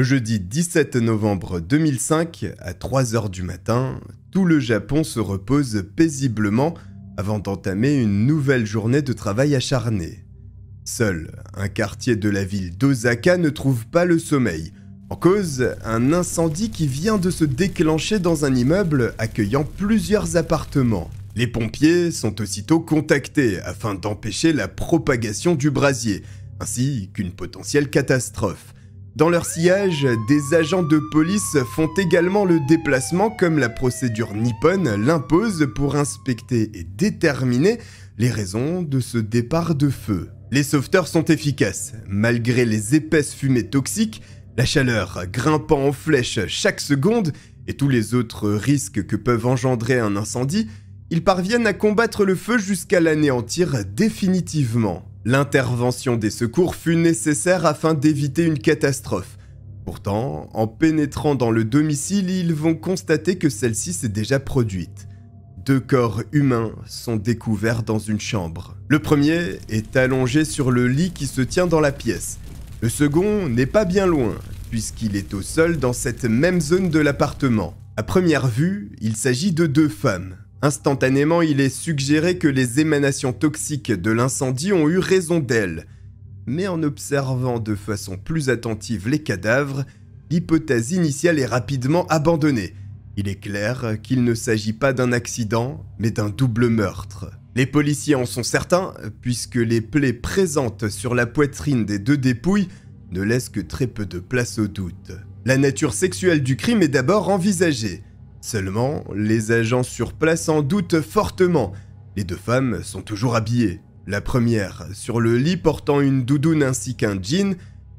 Le jeudi 17 novembre 2005, à 3h du matin, tout le Japon se repose paisiblement avant d'entamer une nouvelle journée de travail acharné. Seul un quartier de la ville d'Osaka ne trouve pas le sommeil. En cause, un incendie qui vient de se déclencher dans un immeuble accueillant plusieurs appartements. Les pompiers sont aussitôt contactés afin d'empêcher la propagation du brasier, ainsi qu'une potentielle catastrophe. Dans leur sillage, des agents de police font également le déplacement comme la procédure nippone l'impose pour inspecter et déterminer les raisons de ce départ de feu. Les sauveteurs sont efficaces, malgré les épaisses fumées toxiques, la chaleur grimpant en flèche chaque seconde et tous les autres risques que peuvent engendrer un incendie, ils parviennent à combattre le feu jusqu'à l'anéantir définitivement. L'intervention des secours fut nécessaire afin d'éviter une catastrophe. Pourtant, en pénétrant dans le domicile, ils vont constater que celle-ci s'est déjà produite. Deux corps humains sont découverts dans une chambre. Le premier est allongé sur le lit qui se tient dans la pièce. Le second n'est pas bien loin, puisqu'il est au sol dans cette même zone de l'appartement. À première vue, il s'agit de deux femmes. Instantanément, il est suggéré que les émanations toxiques de l'incendie ont eu raison d'elles. Mais en observant de façon plus attentive les cadavres, l'hypothèse initiale est rapidement abandonnée. Il est clair qu'il ne s'agit pas d'un accident, mais d'un double meurtre. Les policiers en sont certains, puisque les plaies présentes sur la poitrine des deux dépouilles ne laissent que très peu de place au doute. La nature sexuelle du crime est d'abord envisagée. Seulement, les agents sur place en doutent fortement. Les deux femmes sont toujours habillées. La première sur le lit portant une doudoune ainsi qu'un jean,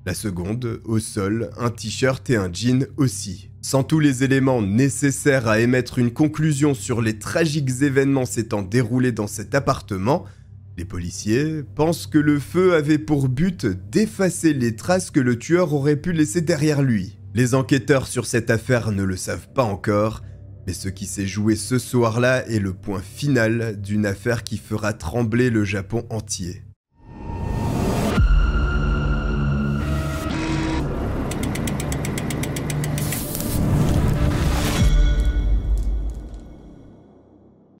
la seconde au sol, un t-shirt et un jean aussi. Sans tous les éléments nécessaires à émettre une conclusion sur les tragiques événements s'étant déroulés dans cet appartement, les policiers pensent que le feu avait pour but d'effacer les traces que le tueur aurait pu laisser derrière lui. Les enquêteurs sur cette affaire ne le savent pas encore, mais ce qui s'est joué ce soir-là est le point final d'une affaire qui fera trembler le Japon entier.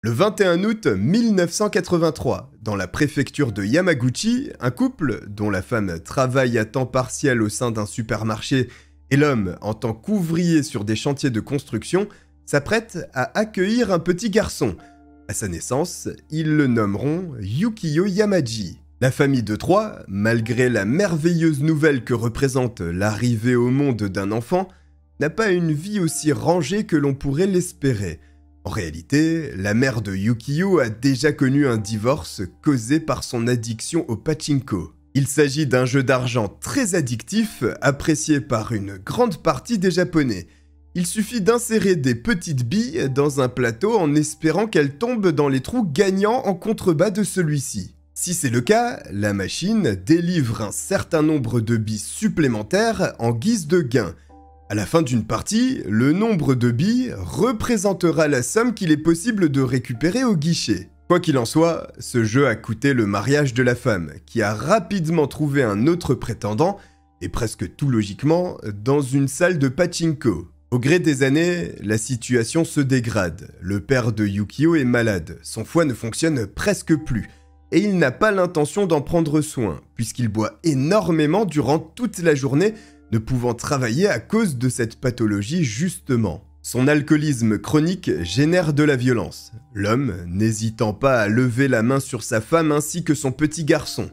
Le 21 août 1983, dans la préfecture de Yamaguchi, un couple, dont la femme travaille à temps partiel au sein d'un supermarché et l'homme en tant qu'ouvrier sur des chantiers de construction, s'apprête à accueillir un petit garçon. À sa naissance, ils le nommeront Yukio Yamaji. La famille de trois, malgré la merveilleuse nouvelle que représente l'arrivée au monde d'un enfant, n'a pas une vie aussi rangée que l'on pourrait l'espérer. En réalité, la mère de Yukio a déjà connu un divorce causé par son addiction au pachinko. Il s'agit d'un jeu d'argent très addictif, apprécié par une grande partie des Japonais, il suffit d'insérer des petites billes dans un plateau en espérant qu'elles tombent dans les trous gagnants en contrebas de celui-ci. Si c'est le cas, la machine délivre un certain nombre de billes supplémentaires en guise de gain. À la fin d'une partie, le nombre de billes représentera la somme qu'il est possible de récupérer au guichet. Quoi qu'il en soit, ce jeu a coûté le mariage de la femme, qui a rapidement trouvé un autre prétendant, et presque tout logiquement, dans une salle de pachinko. Au gré des années, la situation se dégrade. Le père de Yukio est malade, son foie ne fonctionne presque plus, et il n'a pas l'intention d'en prendre soin, puisqu'il boit énormément durant toute la journée, ne pouvant travailler à cause de cette pathologie justement. Son alcoolisme chronique génère de la violence, l'homme n'hésitant pas à lever la main sur sa femme ainsi que son petit garçon,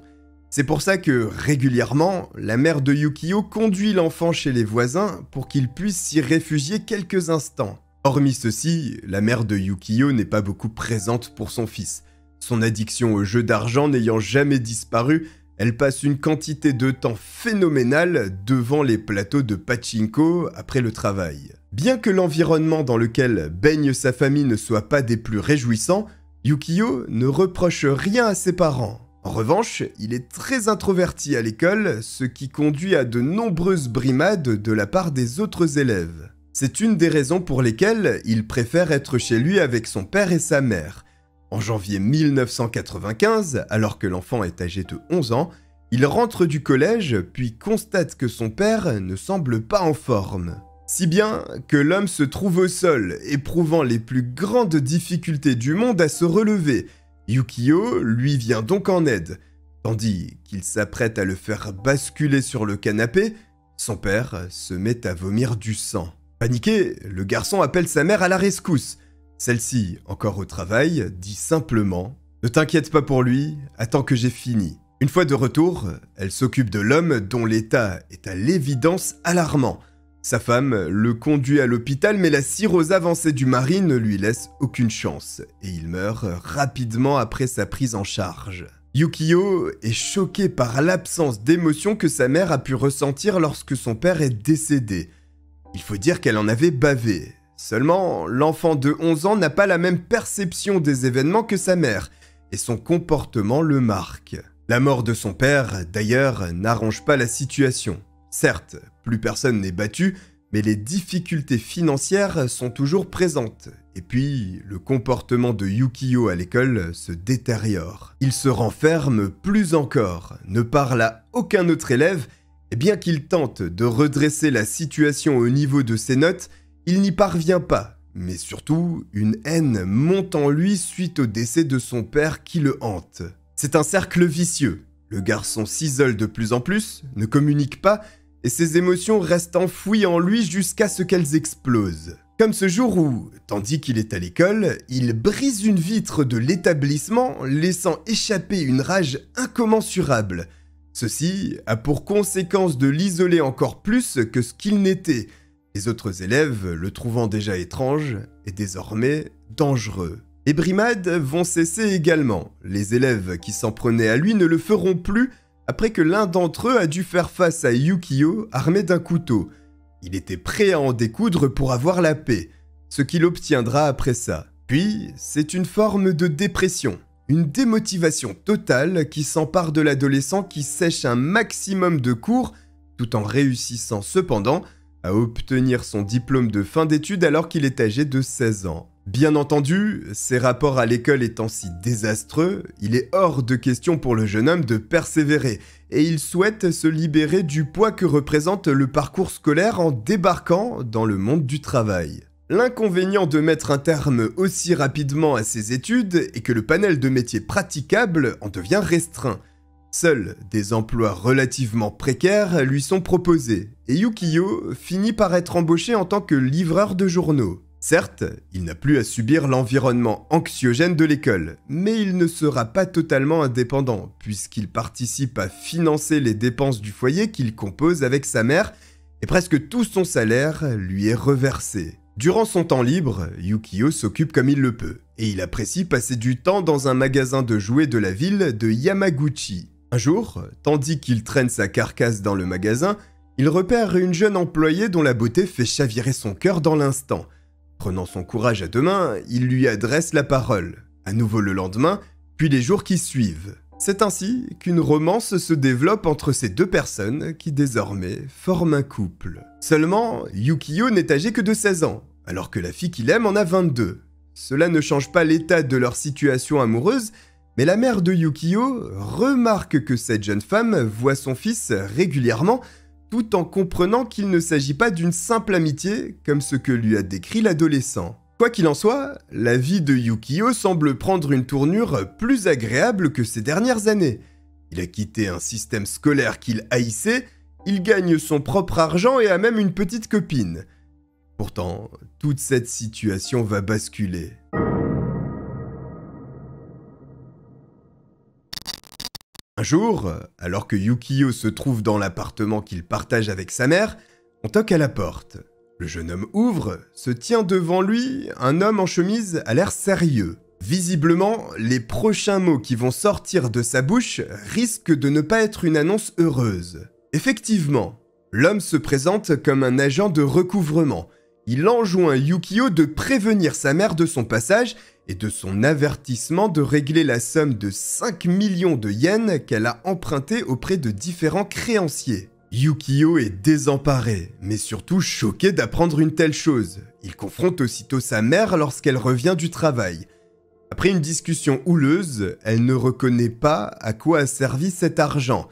c'est pour ça que, régulièrement, la mère de Yukio conduit l'enfant chez les voisins pour qu'il puisse s'y réfugier quelques instants. Hormis ceci, la mère de Yukio n'est pas beaucoup présente pour son fils. Son addiction au jeu d'argent n'ayant jamais disparu, elle passe une quantité de temps phénoménale devant les plateaux de pachinko après le travail. Bien que l'environnement dans lequel baigne sa famille ne soit pas des plus réjouissants, Yukio ne reproche rien à ses parents. En revanche, il est très introverti à l'école, ce qui conduit à de nombreuses brimades de la part des autres élèves. C'est une des raisons pour lesquelles il préfère être chez lui avec son père et sa mère. En janvier 1995, alors que l'enfant est âgé de 11 ans, Il rentre du collège, puis constate que son père ne semble pas en forme. Si bien que l'homme se trouve au sol, éprouvant les plus grandes difficultés du monde à se relever. Yukio lui vient donc en aide. Tandis qu'il s'apprête à le faire basculer sur le canapé, son père se met à vomir du sang. Paniqué, le garçon appelle sa mère à la rescousse. Celle-ci, encore au travail, dit simplement ⁇ Ne t'inquiète pas pour lui, attends que j'ai fini ⁇ Une fois de retour, elle s'occupe de l'homme dont l'état est à l'évidence alarmant. Sa femme le conduit à l'hôpital mais la cirrhose avancée du mari ne lui laisse aucune chance et il meurt rapidement après sa prise en charge. Yukio est choqué par l'absence d'émotion que sa mère a pu ressentir lorsque son père est décédé. Il faut dire qu'elle en avait bavé. Seulement, l'enfant de 11 ans n'a pas la même perception des événements que sa mère, et son comportement le marque. La mort de son père, d'ailleurs, n'arrange pas la situation. Certes, plus personne n'est battu, mais les difficultés financières sont toujours présentes. Et puis, le comportement de Yukio à l'école se détériore. Il se renferme plus encore, ne parle à aucun autre élève, et bien qu'il tente de redresser la situation au niveau de ses notes, il n'y parvient pas. Mais surtout, une haine monte en lui suite au décès de son père qui le hante. C'est un cercle vicieux. Le garçon s'isole de plus en plus, ne communique pas, et ses émotions restent enfouies en lui jusqu'à ce qu'elles explosent. Comme ce jour où, tandis qu'il est à l'école, il brise une vitre de l'établissement, laissant échapper une rage incommensurable. Ceci a pour conséquence de l'isoler encore plus que ce qu'il n'était, les autres élèves le trouvant déjà étrange et désormais dangereux. Les brimades vont cesser également, les élèves qui s'en prenaient à lui ne le feront plus après que l'un d'entre eux a dû faire face à Yukio armé d'un couteau. Il était prêt à en découdre pour avoir la paix, ce qu'il obtiendra après ça. Puis, c'est une forme de dépression, une démotivation totale qui s'empare de l'adolescent qui sèche un maximum de cours tout en réussissant cependant à obtenir son diplôme de fin d'études alors qu'il est âgé de 16 ans. Bien entendu, ses rapports à l'école étant si désastreux, il est hors de question pour le jeune homme de persévérer, et il souhaite se libérer du poids que représente le parcours scolaire en débarquant dans le monde du travail. L'inconvénient de mettre un terme aussi rapidement à ses études est que le panel de métiers praticables en devient restreint. Seuls des emplois relativement précaires lui sont proposés, et Yukio finit par être embauché en tant que livreur de journaux. Certes, il n'a plus à subir l'environnement anxiogène de l'école, mais il ne sera pas totalement indépendant, puisqu'il participe à financer les dépenses du foyer qu'il compose avec sa mère, et presque tout son salaire lui est reversé. Durant son temps libre, Yukio s'occupe comme il le peut, et il apprécie passer du temps dans un magasin de jouets de la ville de Yamaguchi. Un jour, tandis qu'il traîne sa carcasse dans le magasin, il repère une jeune employée dont la beauté fait chavirer son cœur dans l'instant. Prenant son courage à deux mains, il lui adresse la parole, à nouveau le lendemain, puis les jours qui suivent. C'est ainsi qu'une romance se développe entre ces deux personnes qui désormais forment un couple. Seulement, Yukio n'est âgé que de 16 ans, alors que la fille qu'il aime en a 22. Cela ne change pas l'état de leur situation amoureuse, mais la mère de Yukio remarque que cette jeune femme voit son fils régulièrement tout en comprenant qu'il ne s'agit pas d'une simple amitié comme ce que lui a décrit l'adolescent. Quoi qu'il en soit, la vie de Yukio semble prendre une tournure plus agréable que ces dernières années. Il a quitté un système scolaire qu'il haïssait, il gagne son propre argent et a même une petite copine. Pourtant, toute cette situation va basculer. Un jour, alors que Yukio se trouve dans l'appartement qu'il partage avec sa mère, on toque à la porte. Le jeune homme ouvre, se tient devant lui un homme en chemise à l'air sérieux. Visiblement, les prochains mots qui vont sortir de sa bouche risquent de ne pas être une annonce heureuse. Effectivement, l'homme se présente comme un agent de recouvrement. Il enjoint Yukio de prévenir sa mère de son passage et de son avertissement de régler la somme de 5 millions de yens qu'elle a emprunté auprès de différents créanciers. Yukio est désemparé, mais surtout choqué d'apprendre une telle chose. Il confronte aussitôt sa mère lorsqu'elle revient du travail. Après une discussion houleuse, elle ne reconnaît pas à quoi a servi cet argent.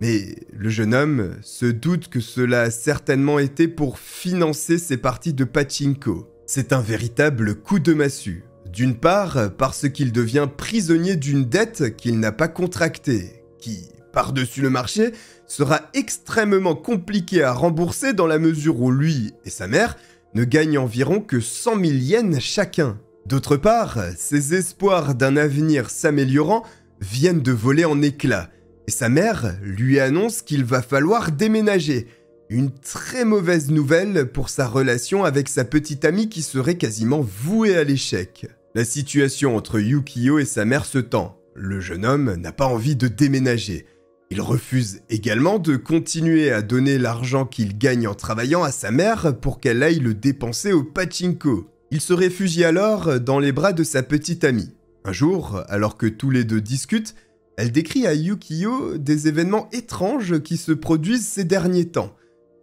Mais le jeune homme se doute que cela a certainement été pour financer ses parties de pachinko. C'est un véritable coup de massue. D'une part, parce qu'il devient prisonnier d'une dette qu'il n'a pas contractée, qui, par-dessus le marché, sera extrêmement compliqué à rembourser dans la mesure où lui et sa mère ne gagnent environ que 100 000 yens chacun. D'autre part, ses espoirs d'un avenir s'améliorant viennent de voler en éclats, et sa mère lui annonce qu'il va falloir déménager. Une très mauvaise nouvelle pour sa relation avec sa petite amie qui serait quasiment vouée à l'échec. La situation entre Yukio et sa mère se tend. Le jeune homme n'a pas envie de déménager. Il refuse également de continuer à donner l'argent qu'il gagne en travaillant à sa mère pour qu'elle aille le dépenser au pachinko. Il se réfugie alors dans les bras de sa petite amie. Un jour, alors que tous les deux discutent, elle décrit à Yukio des événements étranges qui se produisent ces derniers temps,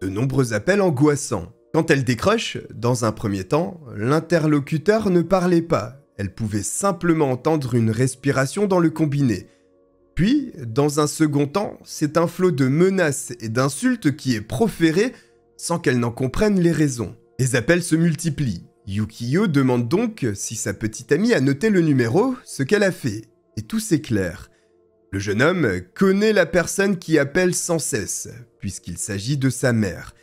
de nombreux appels angoissants. Quand elle décroche, dans un premier temps, l'interlocuteur ne parlait pas, elle pouvait simplement entendre une respiration dans le combiné. Puis, dans un second temps, c'est un flot de menaces et d'insultes qui est proféré sans qu'elle n'en comprenne les raisons. Les appels se multiplient. Yukio demande donc si sa petite amie a noté le numéro, ce qu'elle a fait, et tout s'éclaire. Le jeune homme connaît la personne qui appelle sans cesse, puisqu'il s'agit de sa mère,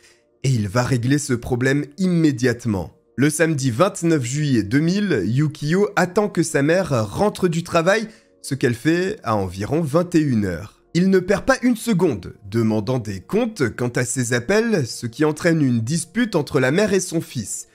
et il va régler ce problème immédiatement. Le samedi 29 juillet 2000, Yukio attend que sa mère rentre du travail ce qu'elle fait à environ 21h. Il ne perd pas une seconde, demandant des comptes quant à ses appels, ce qui entraîne une dispute entre la mère et son fils.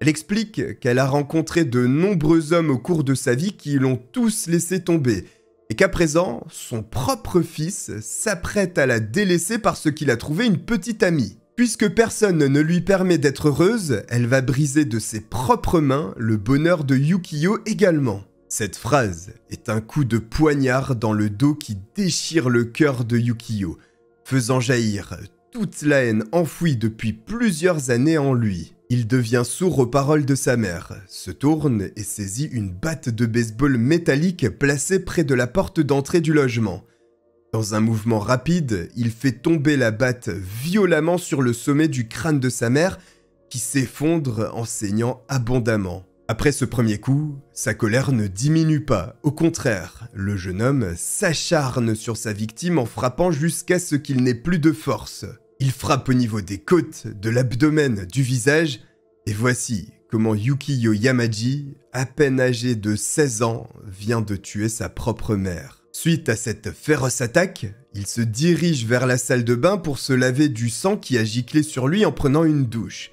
Elle explique qu'elle a rencontré de nombreux hommes au cours de sa vie qui l'ont tous laissé tomber, et qu'à présent, son propre fils s'apprête à la délaisser parce qu'il a trouvé une petite amie. Puisque personne ne lui permet d'être heureuse, elle va briser de ses propres mains le bonheur de Yukio également. Cette phrase est un coup de poignard dans le dos qui déchire le cœur de Yukio, faisant jaillir toute la haine enfouie depuis plusieurs années en lui. Il devient sourd aux paroles de sa mère, se tourne et saisit une batte de baseball métallique placée près de la porte d'entrée du logement. Dans un mouvement rapide, il fait tomber la batte violemment sur le sommet du crâne de sa mère, qui s'effondre en saignant abondamment. Après ce premier coup, sa colère ne diminue pas, au contraire, le jeune homme s'acharne sur sa victime en frappant jusqu'à ce qu'il n'ait plus de force. Il frappe au niveau des côtes, de l'abdomen, du visage, et voici comment Yukiyo Yamaji, à peine âgé de 16 ans, vient de tuer sa propre mère. Suite à cette féroce attaque, il se dirige vers la salle de bain pour se laver du sang qui a giclé sur lui en prenant une douche.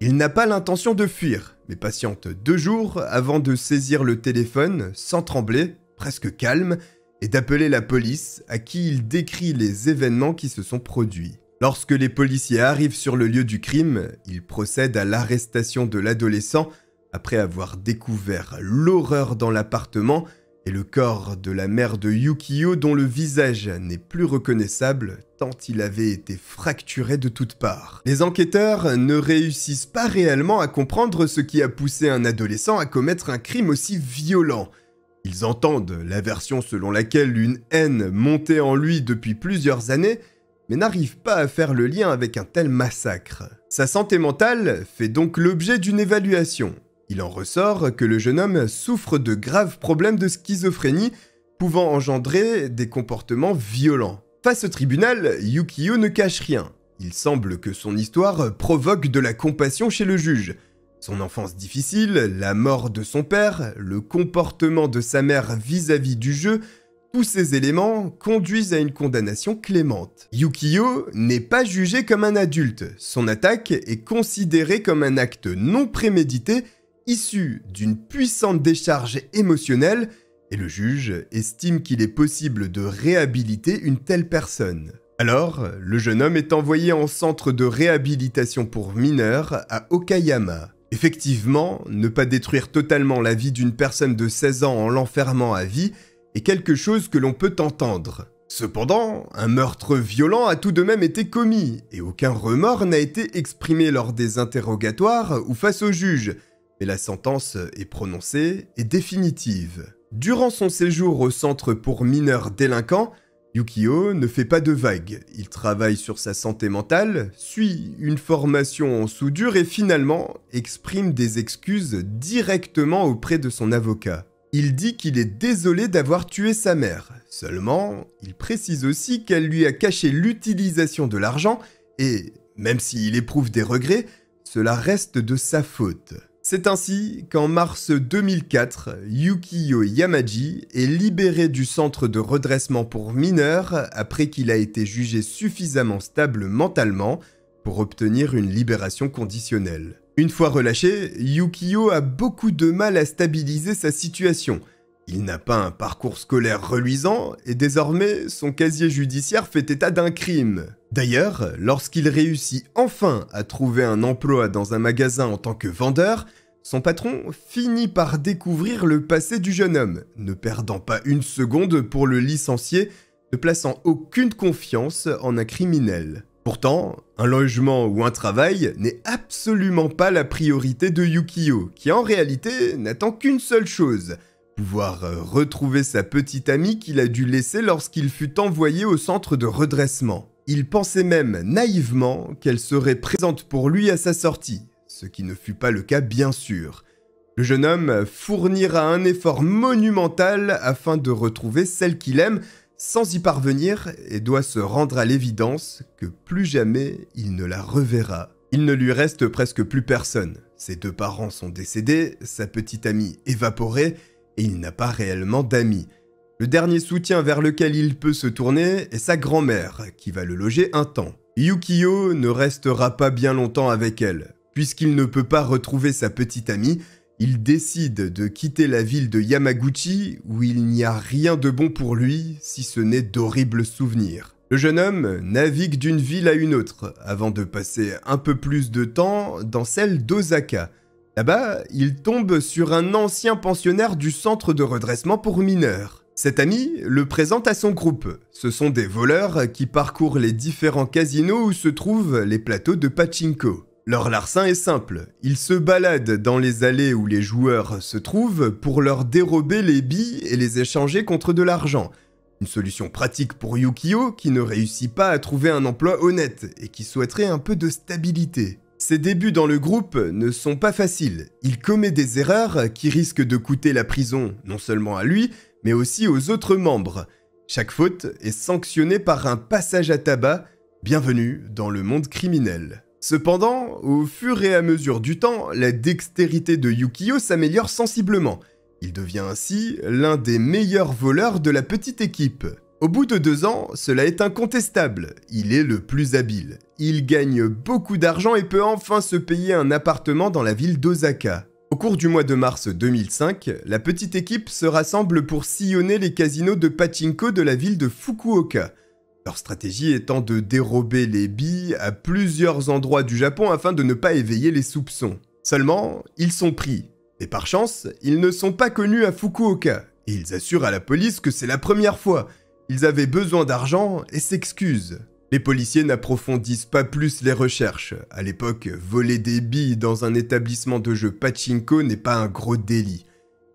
Il n'a pas l'intention de fuir, mais patiente deux jours avant de saisir le téléphone, sans trembler, presque calme, et d'appeler la police, à qui il décrit les événements qui se sont produits. Lorsque les policiers arrivent sur le lieu du crime, ils procèdent à l'arrestation de l'adolescent après avoir découvert l'horreur dans l'appartement et le corps de la mère de Yukio dont le visage n'est plus reconnaissable tant il avait été fracturé de toutes parts. Les enquêteurs ne réussissent pas réellement à comprendre ce qui a poussé un adolescent à commettre un crime aussi violent. Ils entendent la version selon laquelle une haine montait en lui depuis plusieurs années, mais n'arrivent pas à faire le lien avec un tel massacre. Sa santé mentale fait donc l'objet d'une évaluation, il en ressort que le jeune homme souffre de graves problèmes de schizophrénie pouvant engendrer des comportements violents. Face au tribunal, Yukio ne cache rien. Il semble que son histoire provoque de la compassion chez le juge. Son enfance difficile, la mort de son père, le comportement de sa mère vis-à-vis du jeu, tous ces éléments conduisent à une condamnation clémente. Yukio n'est pas jugé comme un adulte. Son attaque est considérée comme un acte non prémédité issu d'une puissante décharge émotionnelle, et le juge estime qu'il est possible de réhabiliter une telle personne. Alors, le jeune homme est envoyé en centre de réhabilitation pour mineurs à Okayama. Effectivement, ne pas détruire totalement la vie d'une personne de 16 ans en l'enfermant à vie est quelque chose que l'on peut entendre. Cependant, un meurtre violent a tout de même été commis, et aucun remords n'a été exprimé lors des interrogatoires ou face au juge, mais la sentence est prononcée et définitive. Durant son séjour au centre pour mineurs délinquants, Yukio ne fait pas de vagues, il travaille sur sa santé mentale, suit une formation en soudure et finalement exprime des excuses directement auprès de son avocat. Il dit qu'il est désolé d'avoir tué sa mère, seulement il précise aussi qu'elle lui a caché l'utilisation de l'argent et, même s'il éprouve des regrets, cela reste de sa faute. C'est ainsi qu'en mars 2004, Yukio Yamaji est libéré du centre de redressement pour mineurs après qu'il a été jugé suffisamment stable mentalement pour obtenir une libération conditionnelle. Une fois relâché, Yukio a beaucoup de mal à stabiliser sa situation. Il n'a pas un parcours scolaire reluisant et désormais son casier judiciaire fait état d'un crime. D'ailleurs, lorsqu'il réussit enfin à trouver un emploi dans un magasin en tant que vendeur, son patron finit par découvrir le passé du jeune homme, ne perdant pas une seconde pour le licencier, ne plaçant aucune confiance en un criminel. Pourtant, un logement ou un travail n'est absolument pas la priorité de Yukio, qui en réalité n'attend qu'une seule chose, pouvoir retrouver sa petite amie qu'il a dû laisser lorsqu'il fut envoyé au centre de redressement. Il pensait même naïvement qu'elle serait présente pour lui à sa sortie, ce qui ne fut pas le cas bien sûr. Le jeune homme fournira un effort monumental afin de retrouver celle qu'il aime sans y parvenir et doit se rendre à l'évidence que plus jamais il ne la reverra. Il ne lui reste presque plus personne. Ses deux parents sont décédés, sa petite amie évaporée, et il n'a pas réellement d'amis. Le dernier soutien vers lequel il peut se tourner est sa grand-mère, qui va le loger un temps. Yukio ne restera pas bien longtemps avec elle. Puisqu'il ne peut pas retrouver sa petite amie, il décide de quitter la ville de Yamaguchi où il n'y a rien de bon pour lui si ce n'est d'horribles souvenirs. Le jeune homme navigue d'une ville à une autre avant de passer un peu plus de temps dans celle d'Osaka. Là-bas, il tombe sur un ancien pensionnaire du centre de redressement pour mineurs. Cet ami le présente à son groupe. Ce sont des voleurs qui parcourent les différents casinos où se trouvent les plateaux de pachinko. Leur larcin est simple, ils se baladent dans les allées où les joueurs se trouvent pour leur dérober les billes et les échanger contre de l'argent. Une solution pratique pour Yukio qui ne réussit pas à trouver un emploi honnête et qui souhaiterait un peu de stabilité. Ses débuts dans le groupe ne sont pas faciles. Il commet des erreurs qui risquent de coûter la prison non seulement à lui, mais aussi aux autres membres. Chaque faute est sanctionnée par un passage à tabac. Bienvenue dans le monde criminel. Cependant, au fur et à mesure du temps, la dextérité de Yukio s'améliore sensiblement. Il devient ainsi l'un des meilleurs voleurs de la petite équipe. Au bout de deux ans, cela est incontestable. Il est le plus habile. Il gagne beaucoup d'argent et peut enfin se payer un appartement dans la ville d'Osaka. Au cours du mois de mars 2005, la petite équipe se rassemble pour sillonner les casinos de pachinko de la ville de Fukuoka. Leur stratégie étant de dérober les billes à plusieurs endroits du Japon afin de ne pas éveiller les soupçons. Seulement, ils sont pris. Et par chance, ils ne sont pas connus à Fukuoka. Et ils assurent à la police que c'est la première fois. Ils avaient besoin d'argent et s'excusent. Les policiers n'approfondissent pas plus les recherches. À l'époque, voler des billes dans un établissement de jeu pachinko n'est pas un gros délit.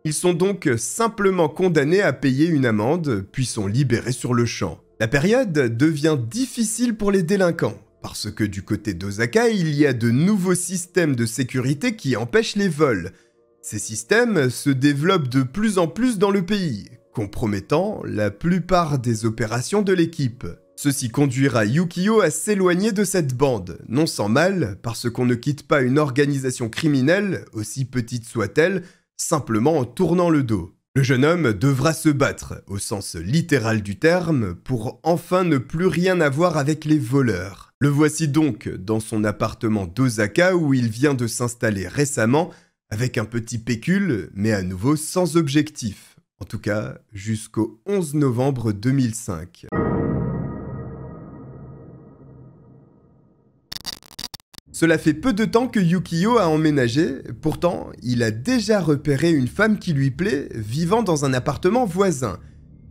Ils sont donc simplement condamnés à payer une amende, puis sont libérés sur le champ. La période devient difficile pour les délinquants, parce que du côté d'Osaka, il y a de nouveaux systèmes de sécurité qui empêchent les vols. Ces systèmes se développent de plus en plus dans le pays, compromettant la plupart des opérations de l'équipe. Ceci conduira Yukio à s'éloigner de cette bande, non sans mal, parce qu'on ne quitte pas une organisation criminelle, aussi petite soit-elle, simplement en tournant le dos. Le jeune homme devra se battre, au sens littéral du terme, pour enfin ne plus rien avoir avec les voleurs. Le voici donc dans son appartement d'Osaka où il vient de s'installer récemment, avec un petit pécule, mais à nouveau sans objectif. En tout cas, jusqu'au 11 novembre 2005. Cela fait peu de temps que Yukio a emménagé, pourtant il a déjà repéré une femme qui lui plaît vivant dans un appartement voisin.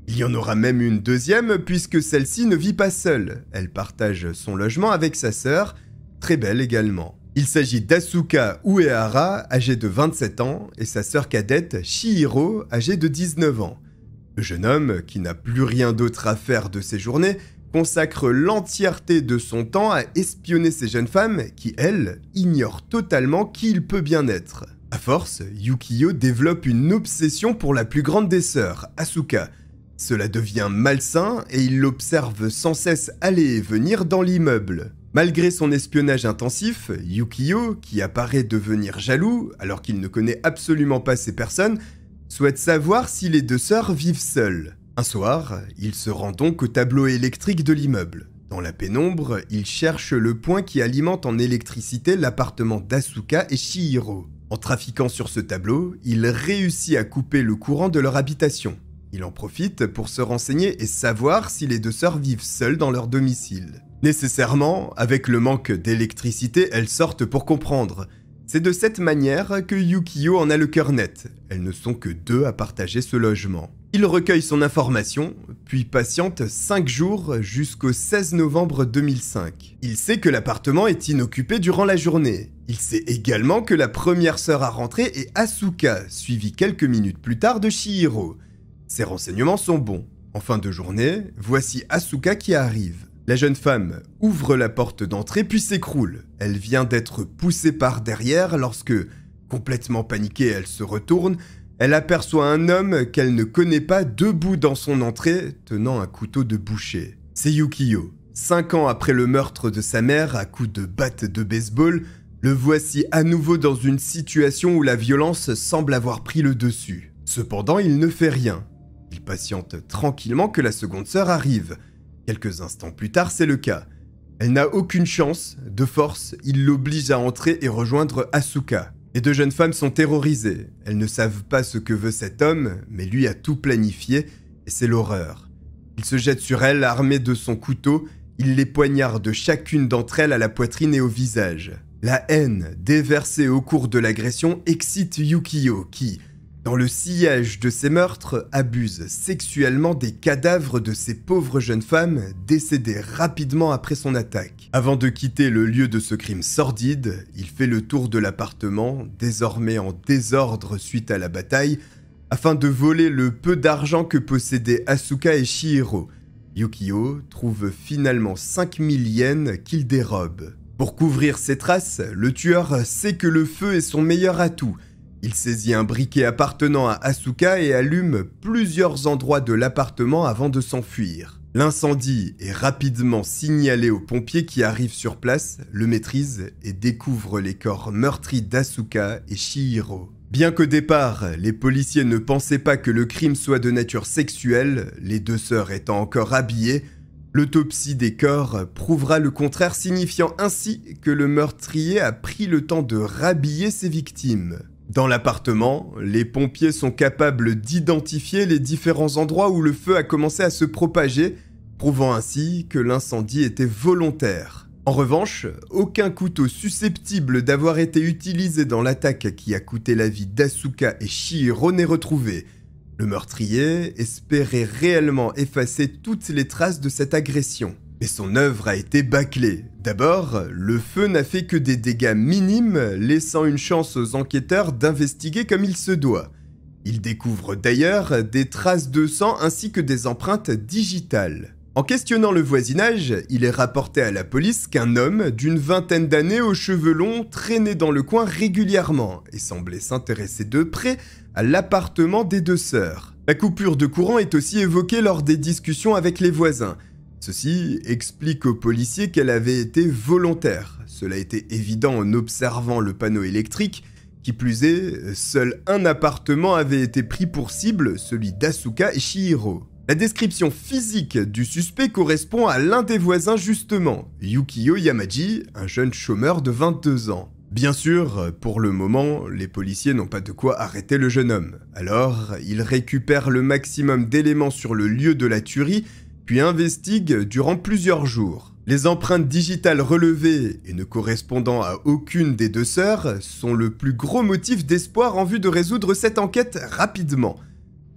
Il y en aura même une deuxième puisque celle-ci ne vit pas seule, elle partage son logement avec sa sœur, très belle également. Il s'agit d'Asuka Uehara, âgée de 27 ans, et sa sœur cadette Shihiro, âgée de 19 ans. Le jeune homme, qui n'a plus rien d'autre à faire de ses journées, consacre l'entièreté de son temps à espionner ces jeunes femmes qui, elles, ignorent totalement qui il peut bien être. À force, Yukio développe une obsession pour la plus grande des sœurs, Asuka. Cela devient malsain et il l'observe sans cesse aller et venir dans l'immeuble. Malgré son espionnage intensif, Yukio, qui apparaît devenir jaloux alors qu'il ne connaît absolument pas ces personnes, souhaite savoir si les deux sœurs vivent seules. Un soir, il se rend donc au tableau électrique de l'immeuble. Dans la pénombre, il cherche le point qui alimente en électricité l'appartement d'Asuka et Shihiro. En trafiquant sur ce tableau, il réussit à couper le courant de leur habitation. Il en profite pour se renseigner et savoir si les deux sœurs vivent seules dans leur domicile. Nécessairement, avec le manque d'électricité, elles sortent pour comprendre. C'est de cette manière que Yukio en a le cœur net. Elles ne sont que deux à partager ce logement. Il recueille son information, puis patiente 5 jours jusqu'au 16 novembre 2005. Il sait que l'appartement est inoccupé durant la journée. Il sait également que la première sœur à rentrer est Asuka, suivie quelques minutes plus tard de Shihiro. Ces renseignements sont bons. En fin de journée, voici Asuka qui arrive. La jeune femme ouvre la porte d'entrée puis s'écroule. Elle vient d'être poussée par derrière lorsque, complètement paniquée, elle se retourne elle aperçoit un homme qu'elle ne connaît pas debout dans son entrée, tenant un couteau de boucher. C'est Yukio. Cinq ans après le meurtre de sa mère à coups de batte de baseball, le voici à nouveau dans une situation où la violence semble avoir pris le dessus. Cependant, il ne fait rien. Il patiente tranquillement que la seconde sœur arrive. Quelques instants plus tard, c'est le cas. Elle n'a aucune chance, de force, il l'oblige à entrer et rejoindre Asuka. Les deux jeunes femmes sont terrorisées. Elles ne savent pas ce que veut cet homme, mais lui a tout planifié, et c'est l'horreur. Il se jette sur elles, armé de son couteau, il les poignarde chacune d'entre elles à la poitrine et au visage. La haine déversée au cours de l'agression excite Yukio, qui, dans le sillage de ces meurtres, abuse sexuellement des cadavres de ces pauvres jeunes femmes décédées rapidement après son attaque. Avant de quitter le lieu de ce crime sordide, il fait le tour de l'appartement, désormais en désordre suite à la bataille, afin de voler le peu d'argent que possédaient Asuka et Shihiro. Yukio trouve finalement 5000 yens qu'il dérobe. Pour couvrir ses traces, le tueur sait que le feu est son meilleur atout, il saisit un briquet appartenant à Asuka et allume plusieurs endroits de l'appartement avant de s'enfuir. L'incendie est rapidement signalé aux pompiers qui arrivent sur place, le maîtrisent et découvrent les corps meurtris d'Asuka et Shihiro. Bien qu'au départ, les policiers ne pensaient pas que le crime soit de nature sexuelle, les deux sœurs étant encore habillées, l'autopsie des corps prouvera le contraire, signifiant ainsi que le meurtrier a pris le temps de rhabiller ses victimes. Dans l'appartement, les pompiers sont capables d'identifier les différents endroits où le feu a commencé à se propager, prouvant ainsi que l'incendie était volontaire. En revanche, aucun couteau susceptible d'avoir été utilisé dans l'attaque qui a coûté la vie d'Asuka et Shihiro n'est retrouvé. Le meurtrier espérait réellement effacer toutes les traces de cette agression. Mais son œuvre a été bâclée. D'abord, le feu n'a fait que des dégâts minimes, laissant une chance aux enquêteurs d'investiguer comme il se doit. Ils découvrent d'ailleurs des traces de sang ainsi que des empreintes digitales. En questionnant le voisinage, il est rapporté à la police qu'un homme d'une vingtaine d'années aux cheveux longs traînait dans le coin régulièrement et semblait s'intéresser de près à l'appartement des deux sœurs. La coupure de courant est aussi évoquée lors des discussions avec les voisins, Ceci explique aux policiers qu'elle avait été volontaire. Cela était évident en observant le panneau électrique. Qui plus est, seul un appartement avait été pris pour cible, celui d'Asuka Shihiro. La description physique du suspect correspond à l'un des voisins justement, Yukio Yamaji, un jeune chômeur de 22 ans. Bien sûr, pour le moment, les policiers n'ont pas de quoi arrêter le jeune homme. Alors, ils récupèrent le maximum d'éléments sur le lieu de la tuerie puis investigue durant plusieurs jours. Les empreintes digitales relevées et ne correspondant à aucune des deux sœurs sont le plus gros motif d'espoir en vue de résoudre cette enquête rapidement.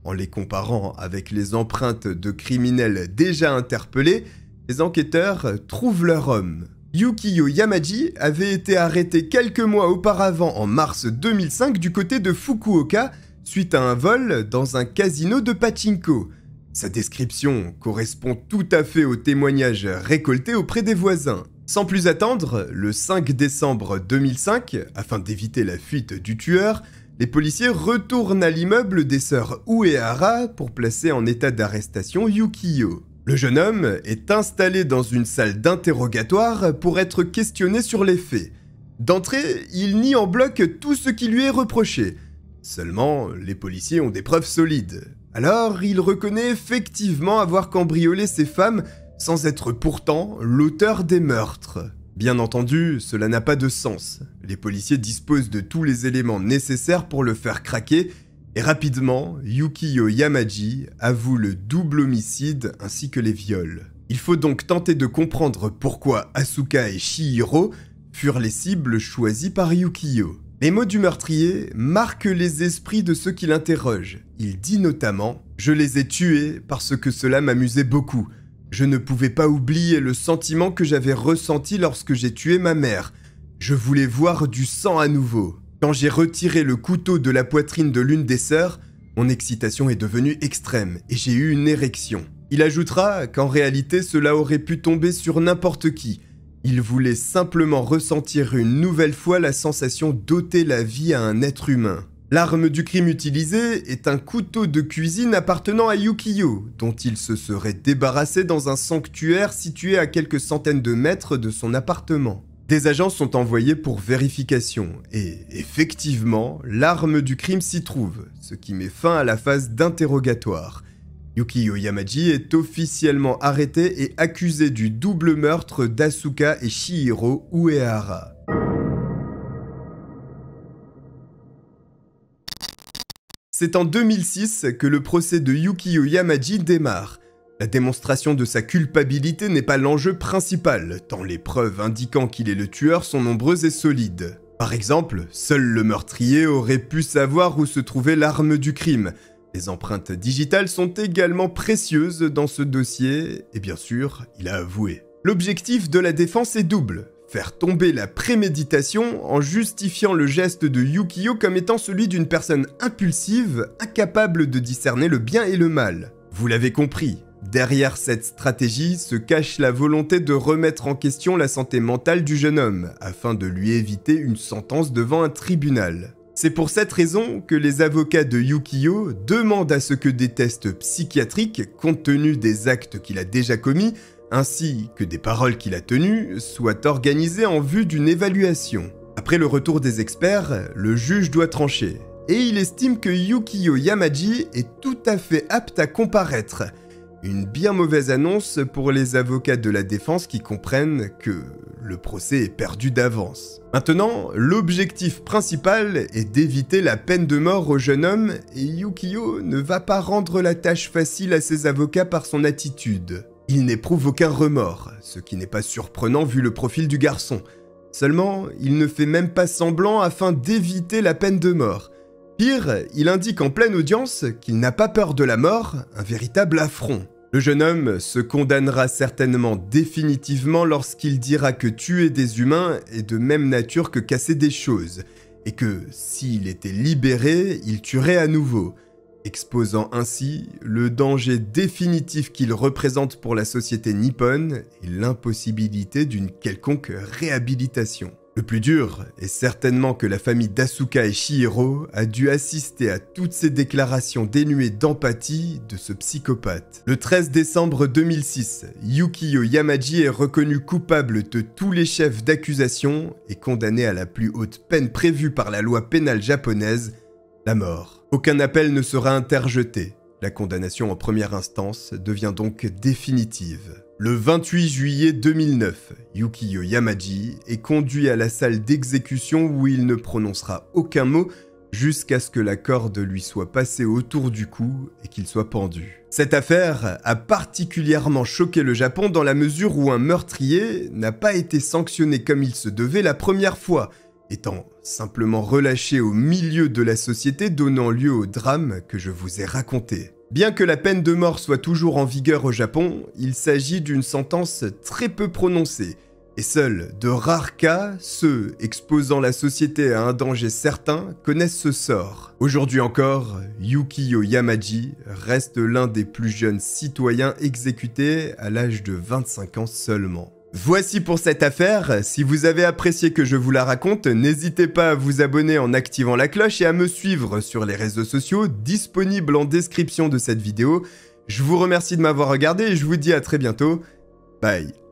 En les comparant avec les empreintes de criminels déjà interpellés, les enquêteurs trouvent leur homme. Yukio Yamaji avait été arrêté quelques mois auparavant en mars 2005 du côté de Fukuoka suite à un vol dans un casino de pachinko. Sa description correspond tout à fait aux témoignages récoltés auprès des voisins. Sans plus attendre, le 5 décembre 2005, afin d'éviter la fuite du tueur, les policiers retournent à l'immeuble des sœurs Uehara pour placer en état d'arrestation Yukiyo. Le jeune homme est installé dans une salle d'interrogatoire pour être questionné sur les faits. D'entrée, il nie en bloc tout ce qui lui est reproché. Seulement, les policiers ont des preuves solides. Alors, il reconnaît effectivement avoir cambriolé ces femmes sans être pourtant l'auteur des meurtres. Bien entendu, cela n'a pas de sens. Les policiers disposent de tous les éléments nécessaires pour le faire craquer, et rapidement, Yukiyo Yamaji avoue le double homicide ainsi que les viols. Il faut donc tenter de comprendre pourquoi Asuka et Shihiro furent les cibles choisies par Yukiyo. Les mots du meurtrier marquent les esprits de ceux qui l'interrogent. Il dit notamment ⁇ Je les ai tués parce que cela m'amusait beaucoup. Je ne pouvais pas oublier le sentiment que j'avais ressenti lorsque j'ai tué ma mère. Je voulais voir du sang à nouveau. Quand j'ai retiré le couteau de la poitrine de l'une des sœurs, mon excitation est devenue extrême et j'ai eu une érection. Il ajoutera qu'en réalité cela aurait pu tomber sur n'importe qui. Il voulait simplement ressentir une nouvelle fois la sensation d'ôter la vie à un être humain. L'arme du crime utilisée est un couteau de cuisine appartenant à Yukiyo, dont il se serait débarrassé dans un sanctuaire situé à quelques centaines de mètres de son appartement. Des agents sont envoyés pour vérification, et effectivement, l'arme du crime s'y trouve, ce qui met fin à la phase d'interrogatoire. Yukiyo Yamaji est officiellement arrêté et accusé du double meurtre d'Asuka et Shihiro Uehara. C'est en 2006 que le procès de Yukiyo Yamaji démarre. La démonstration de sa culpabilité n'est pas l'enjeu principal, tant les preuves indiquant qu'il est le tueur sont nombreuses et solides. Par exemple, seul le meurtrier aurait pu savoir où se trouvait l'arme du crime. Les empreintes digitales sont également précieuses dans ce dossier, et bien sûr, il a avoué. L'objectif de la défense est double faire tomber la préméditation en justifiant le geste de Yukiyo comme étant celui d'une personne impulsive, incapable de discerner le bien et le mal. Vous l'avez compris, derrière cette stratégie se cache la volonté de remettre en question la santé mentale du jeune homme, afin de lui éviter une sentence devant un tribunal. C'est pour cette raison que les avocats de Yukiyo demandent à ce que des tests psychiatriques, compte tenu des actes qu'il a déjà commis, ainsi que des paroles qu'il a tenues, soient organisées en vue d'une évaluation. Après le retour des experts, le juge doit trancher, et il estime que Yukiyo Yamaji est tout à fait apte à comparaître. Une bien mauvaise annonce pour les avocats de la défense qui comprennent que le procès est perdu d'avance. Maintenant, l'objectif principal est d'éviter la peine de mort au jeune homme et Yukiyo ne va pas rendre la tâche facile à ses avocats par son attitude. Il n'éprouve aucun remords, ce qui n'est pas surprenant vu le profil du garçon. Seulement, il ne fait même pas semblant afin d'éviter la peine de mort. Pire, il indique en pleine audience qu'il n'a pas peur de la mort, un véritable affront. Le jeune homme se condamnera certainement définitivement lorsqu'il dira que tuer des humains est de même nature que casser des choses, et que s'il était libéré, il tuerait à nouveau exposant ainsi le danger définitif qu'il représente pour la société nippone et l'impossibilité d'une quelconque réhabilitation. Le plus dur est certainement que la famille d'Asuka et Shihiro a dû assister à toutes ces déclarations dénuées d'empathie de ce psychopathe. Le 13 décembre 2006, Yukiyo Yamaji est reconnu coupable de tous les chefs d'accusation et condamné à la plus haute peine prévue par la loi pénale japonaise, la mort. Aucun appel ne sera interjeté. La condamnation en première instance devient donc définitive. Le 28 juillet 2009, Yukiyo Yamaji est conduit à la salle d'exécution où il ne prononcera aucun mot jusqu'à ce que la corde lui soit passée autour du cou et qu'il soit pendu. Cette affaire a particulièrement choqué le Japon dans la mesure où un meurtrier n'a pas été sanctionné comme il se devait la première fois, étant simplement relâché au milieu de la société donnant lieu au drame que je vous ai raconté. Bien que la peine de mort soit toujours en vigueur au Japon, il s'agit d'une sentence très peu prononcée. Et seuls de rares cas, ceux exposant la société à un danger certain, connaissent ce sort. Aujourd'hui encore, Yukio Yamaji reste l'un des plus jeunes citoyens exécutés à l'âge de 25 ans seulement. Voici pour cette affaire, si vous avez apprécié que je vous la raconte, n'hésitez pas à vous abonner en activant la cloche et à me suivre sur les réseaux sociaux disponibles en description de cette vidéo. Je vous remercie de m'avoir regardé et je vous dis à très bientôt. Bye